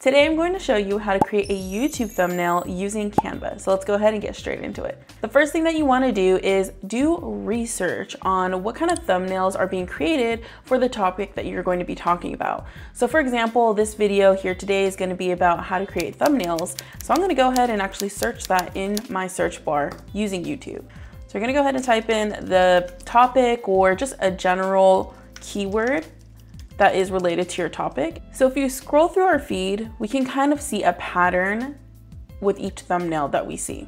Today I'm going to show you how to create a YouTube thumbnail using Canva. So let's go ahead and get straight into it. The first thing that you want to do is do research on what kind of thumbnails are being created for the topic that you're going to be talking about. So for example, this video here today is going to be about how to create thumbnails. So I'm going to go ahead and actually search that in my search bar using YouTube. So you're going to go ahead and type in the topic or just a general keyword that is related to your topic. So if you scroll through our feed, we can kind of see a pattern with each thumbnail that we see.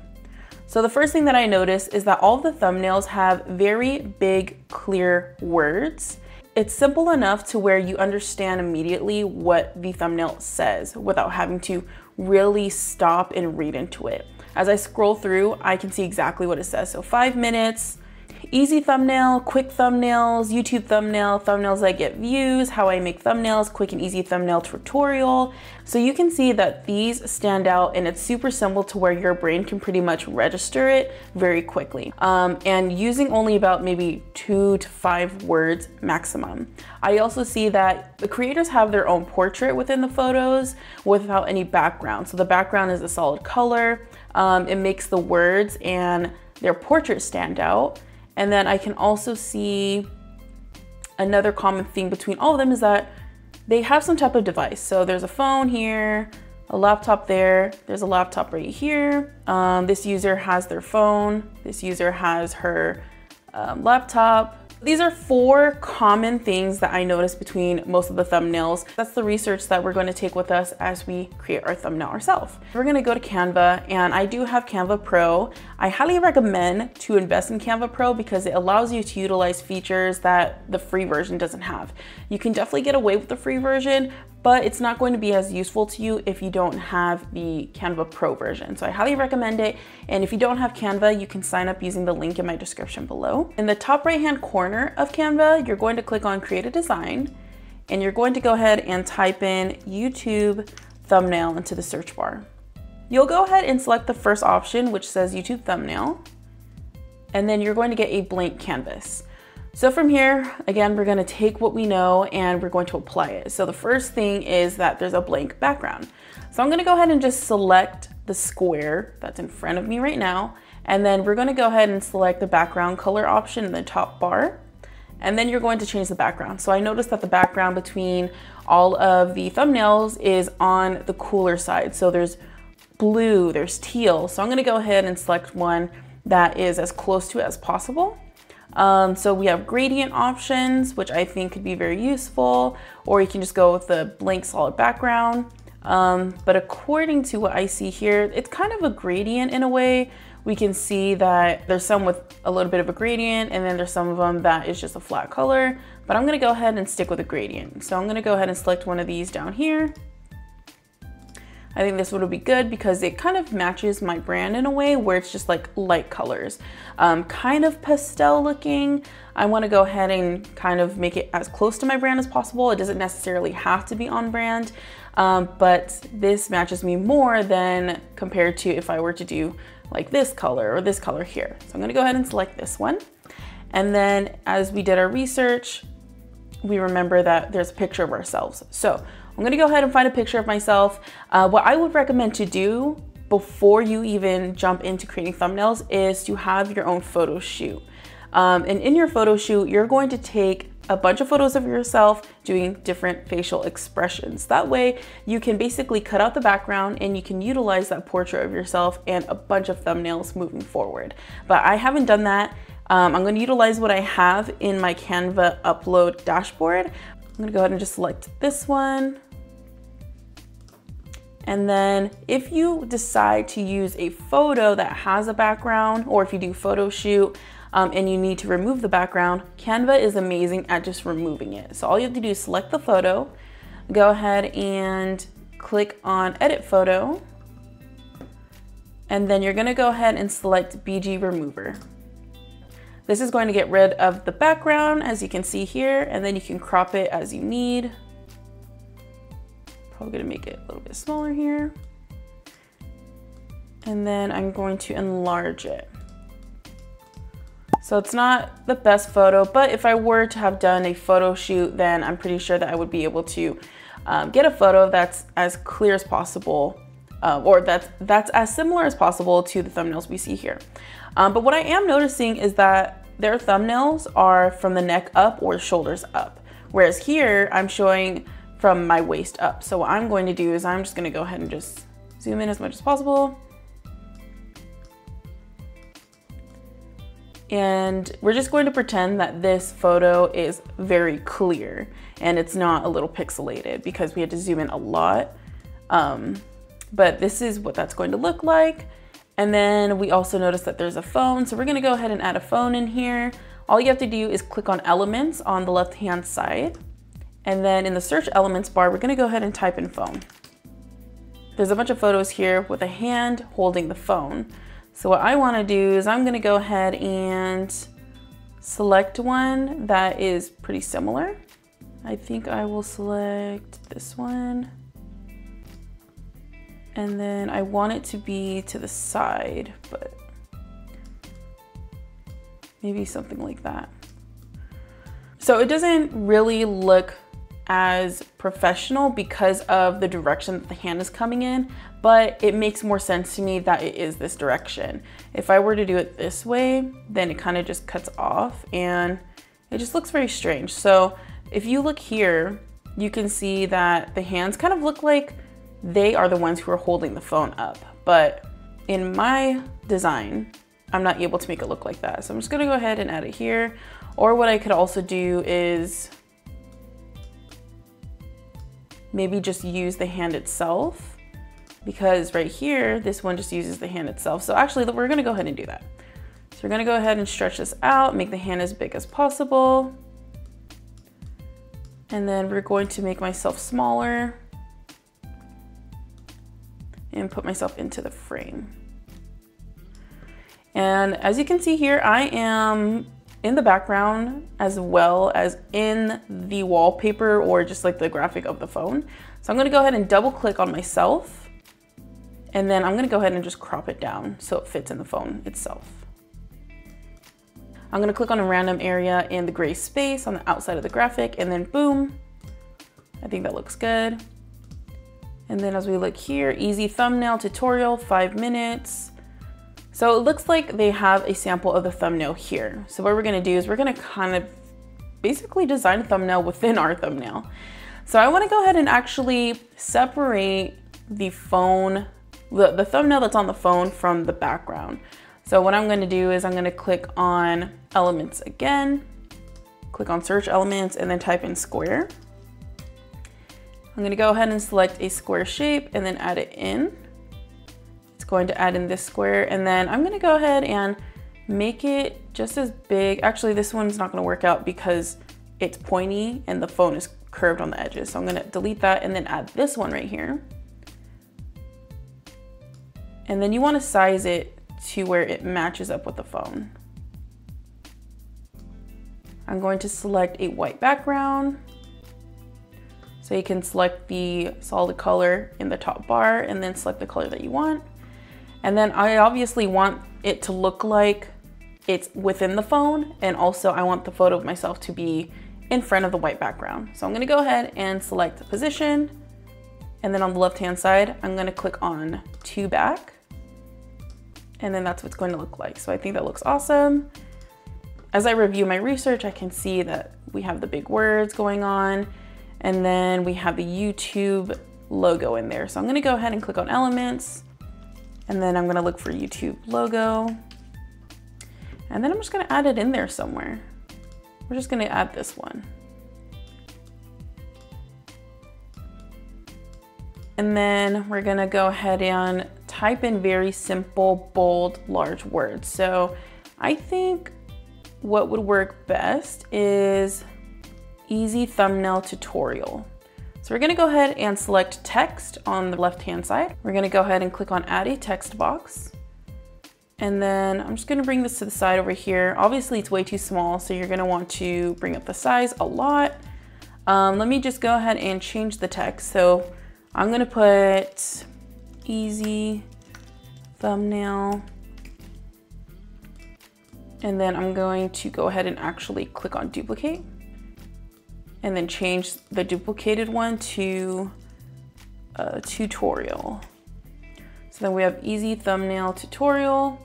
So the first thing that I notice is that all the thumbnails have very big, clear words. It's simple enough to where you understand immediately what the thumbnail says without having to really stop and read into it. As I scroll through, I can see exactly what it says. So five minutes, easy thumbnail, quick thumbnails, YouTube thumbnail, thumbnails that get views, how I make thumbnails, quick and easy thumbnail tutorial. So you can see that these stand out and it's super simple to where your brain can pretty much register it very quickly. Um, and using only about maybe two to five words maximum. I also see that the creators have their own portrait within the photos without any background. So the background is a solid color. Um, it makes the words and their portrait stand out. And then I can also see another common thing between all of them is that they have some type of device. So there's a phone here, a laptop there, there's a laptop right here. Um, this user has their phone, this user has her um, laptop, these are four common things that I noticed between most of the thumbnails. That's the research that we're going to take with us as we create our thumbnail ourselves. We're going to go to Canva and I do have Canva Pro. I highly recommend to invest in Canva Pro because it allows you to utilize features that the free version doesn't have. You can definitely get away with the free version, but it's not going to be as useful to you if you don't have the Canva Pro version. So I highly recommend it. And if you don't have Canva, you can sign up using the link in my description below. In the top right hand corner of Canva, you're going to click on create a design and you're going to go ahead and type in YouTube thumbnail into the search bar. You'll go ahead and select the first option, which says YouTube thumbnail, and then you're going to get a blank canvas. So from here, again, we're gonna take what we know and we're going to apply it. So the first thing is that there's a blank background. So I'm gonna go ahead and just select the square that's in front of me right now. And then we're gonna go ahead and select the background color option in the top bar. And then you're going to change the background. So I noticed that the background between all of the thumbnails is on the cooler side. So there's blue, there's teal. So I'm gonna go ahead and select one that is as close to it as possible. Um, so we have gradient options, which I think could be very useful, or you can just go with the blank solid background. Um, but according to what I see here, it's kind of a gradient in a way. We can see that there's some with a little bit of a gradient and then there's some of them that is just a flat color, but I'm gonna go ahead and stick with a gradient. So I'm gonna go ahead and select one of these down here I think this would be good because it kind of matches my brand in a way where it's just like light colors, um, kind of pastel looking. I wanna go ahead and kind of make it as close to my brand as possible. It doesn't necessarily have to be on brand, um, but this matches me more than compared to if I were to do like this color or this color here. So I'm gonna go ahead and select this one. And then as we did our research, we remember that there's a picture of ourselves. So I'm gonna go ahead and find a picture of myself. Uh, what I would recommend to do before you even jump into creating thumbnails is to have your own photo shoot. Um, and in your photo shoot, you're going to take a bunch of photos of yourself doing different facial expressions. That way you can basically cut out the background and you can utilize that portrait of yourself and a bunch of thumbnails moving forward. But I haven't done that. Um, I'm gonna utilize what I have in my Canva upload dashboard, I'm gonna go ahead and just select this one. And then if you decide to use a photo that has a background, or if you do photo shoot um, and you need to remove the background, Canva is amazing at just removing it. So all you have to do is select the photo, go ahead and click on edit photo, and then you're gonna go ahead and select BG remover. This is going to get rid of the background as you can see here, and then you can crop it as you need. Probably gonna make it a little bit smaller here. And then I'm going to enlarge it. So it's not the best photo, but if I were to have done a photo shoot, then I'm pretty sure that I would be able to um, get a photo that's as clear as possible uh, or that's, that's as similar as possible to the thumbnails we see here. Um, but what I am noticing is that their thumbnails are from the neck up or shoulders up. Whereas here I'm showing from my waist up. So what I'm going to do is I'm just gonna go ahead and just zoom in as much as possible. And we're just going to pretend that this photo is very clear and it's not a little pixelated because we had to zoom in a lot. Um, but this is what that's going to look like. And then we also notice that there's a phone. So we're gonna go ahead and add a phone in here. All you have to do is click on elements on the left-hand side. And then in the search elements bar, we're gonna go ahead and type in phone. There's a bunch of photos here with a hand holding the phone. So what I wanna do is I'm gonna go ahead and select one that is pretty similar. I think I will select this one. And then I want it to be to the side, but maybe something like that. So it doesn't really look as professional because of the direction that the hand is coming in, but it makes more sense to me that it is this direction. If I were to do it this way, then it kind of just cuts off and it just looks very strange. So if you look here, you can see that the hands kind of look like they are the ones who are holding the phone up. But in my design, I'm not able to make it look like that. So I'm just gonna go ahead and add it here. Or what I could also do is maybe just use the hand itself because right here, this one just uses the hand itself. So actually we're gonna go ahead and do that. So we're gonna go ahead and stretch this out, make the hand as big as possible. And then we're going to make myself smaller and put myself into the frame. And as you can see here, I am in the background as well as in the wallpaper or just like the graphic of the phone. So I'm gonna go ahead and double click on myself and then I'm gonna go ahead and just crop it down so it fits in the phone itself. I'm gonna click on a random area in the gray space on the outside of the graphic and then boom, I think that looks good. And then as we look here, easy thumbnail tutorial, five minutes. So it looks like they have a sample of the thumbnail here. So what we're gonna do is we're gonna kind of basically design a thumbnail within our thumbnail. So I wanna go ahead and actually separate the phone, the, the thumbnail that's on the phone from the background. So what I'm gonna do is I'm gonna click on elements again, click on search elements and then type in square. I'm gonna go ahead and select a square shape and then add it in going to add in this square and then I'm gonna go ahead and make it just as big. Actually, this one's not gonna work out because it's pointy and the phone is curved on the edges. So I'm gonna delete that and then add this one right here. And then you wanna size it to where it matches up with the phone. I'm going to select a white background. So you can select the solid color in the top bar and then select the color that you want. And then I obviously want it to look like it's within the phone. And also I want the photo of myself to be in front of the white background. So I'm gonna go ahead and select the position. And then on the left-hand side, I'm gonna click on to back. And then that's what's going to look like. So I think that looks awesome. As I review my research, I can see that we have the big words going on. And then we have the YouTube logo in there. So I'm gonna go ahead and click on elements and then I'm gonna look for YouTube logo. And then I'm just gonna add it in there somewhere. We're just gonna add this one. And then we're gonna go ahead and type in very simple, bold, large words. So I think what would work best is easy thumbnail tutorial. We're gonna go ahead and select text on the left-hand side. We're gonna go ahead and click on add a text box. And then I'm just gonna bring this to the side over here. Obviously it's way too small, so you're gonna want to bring up the size a lot. Um, let me just go ahead and change the text. So I'm gonna put easy thumbnail. And then I'm going to go ahead and actually click on duplicate. And then change the duplicated one to a tutorial. So then we have easy thumbnail tutorial.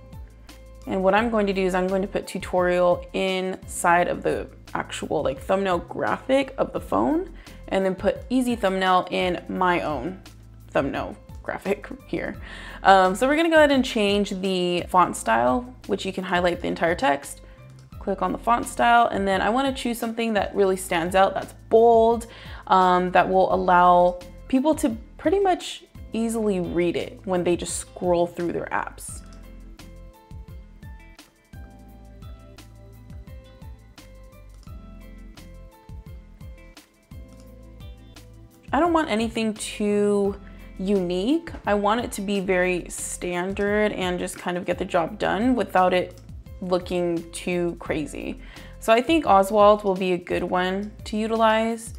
And what I'm going to do is I'm going to put tutorial inside of the actual like thumbnail graphic of the phone and then put easy thumbnail in my own thumbnail graphic here. Um, so we're gonna go ahead and change the font style, which you can highlight the entire text, click on the font style, and then I wanna choose something that really stands out, that's bold, um, that will allow people to pretty much easily read it when they just scroll through their apps. I don't want anything too unique. I want it to be very standard and just kind of get the job done without it looking too crazy. So I think Oswald will be a good one to utilize.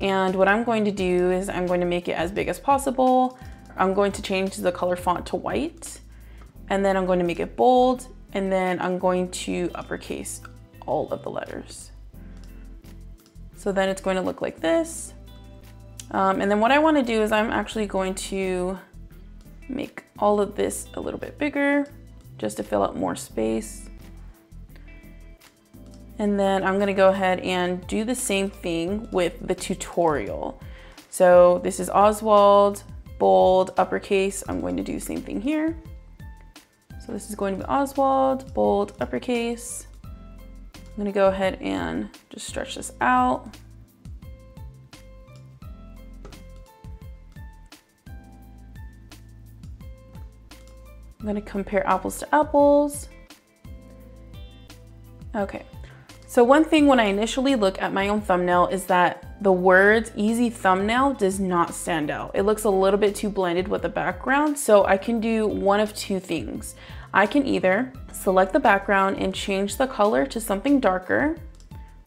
And what I'm going to do is I'm going to make it as big as possible. I'm going to change the color font to white and then I'm going to make it bold and then I'm going to uppercase all of the letters. So then it's going to look like this. Um, and then what I wanna do is I'm actually going to make all of this a little bit bigger just to fill out more space. And then I'm gonna go ahead and do the same thing with the tutorial. So this is Oswald, bold, uppercase. I'm going to do the same thing here. So this is going to be Oswald, bold, uppercase. I'm gonna go ahead and just stretch this out. I'm gonna compare apples to apples. Okay, so one thing when I initially look at my own thumbnail is that the words easy thumbnail does not stand out. It looks a little bit too blended with the background, so I can do one of two things. I can either select the background and change the color to something darker,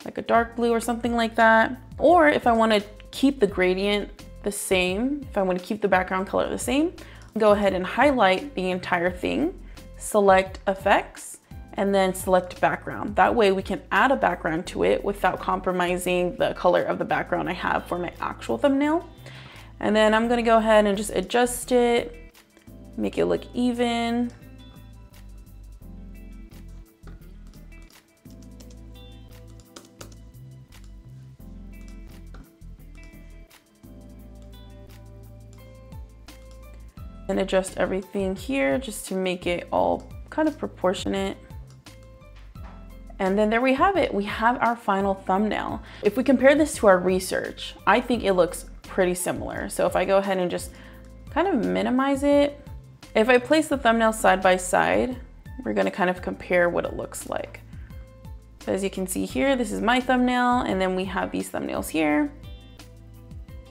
like a dark blue or something like that. Or if I wanna keep the gradient the same, if I wanna keep the background color the same, Go ahead and highlight the entire thing, select effects, and then select background. That way we can add a background to it without compromising the color of the background I have for my actual thumbnail. And then I'm gonna go ahead and just adjust it, make it look even. and adjust everything here just to make it all kind of proportionate. And then there we have it. We have our final thumbnail. If we compare this to our research, I think it looks pretty similar. So if I go ahead and just kind of minimize it, if I place the thumbnail side by side, we're gonna kind of compare what it looks like. So as you can see here, this is my thumbnail, and then we have these thumbnails here.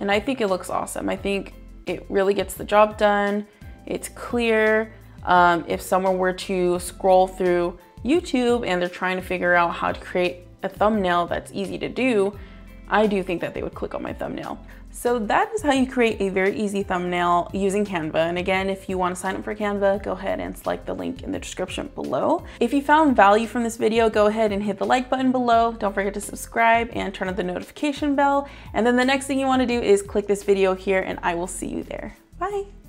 And I think it looks awesome. I think it really gets the job done. It's clear. Um, if someone were to scroll through YouTube and they're trying to figure out how to create a thumbnail that's easy to do, I do think that they would click on my thumbnail. So that is how you create a very easy thumbnail using Canva. And again, if you wanna sign up for Canva, go ahead and select the link in the description below. If you found value from this video, go ahead and hit the like button below. Don't forget to subscribe and turn on the notification bell. And then the next thing you wanna do is click this video here and I will see you there. Bye.